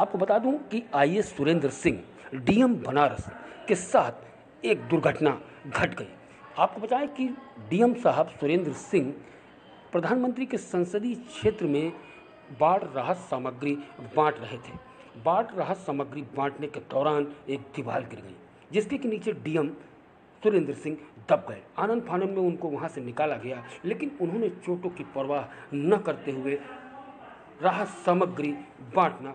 आपको बता दूँ कि आई सुरेंद्र सिंह, डीएम बनारस, के साथ एक दुर्घटना घट गई। आपको बताएँ कि डीएम साहब सुरेंद्र सिंह प्रधानमंत्री के संसदीय क्षेत्र में बाढ़ राहत सामग्री बांट रहे थे। बाढ़ राहत सामग्री बांटने के दौरान एक दीवार गिर गई, जिसके के नीचे डीएम सुरेंद्र सिंह दब गए। आनंद फानंद में उनको वहाँ से निकाला गया, लेकिन उन्होंने चोटों की परवाह न करते हुए राहत सामग्री बांटना